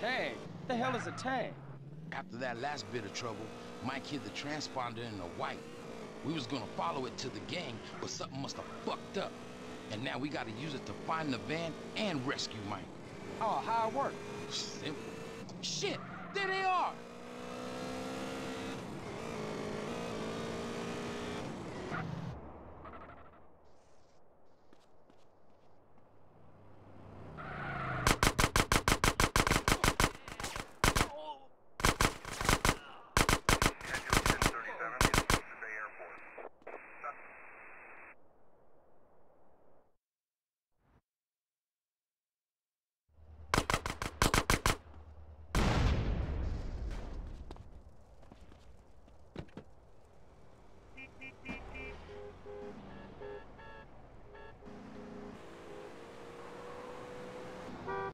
Tag? The hell is a tag? After that last bit of trouble, Mike hid the transponder in the white. We was gonna follow it to the gang, but something must have fucked up. And now we gotta use it to find the van and rescue Mike. Oh, how it work? Simple. Shit! There they are! Beep, beep.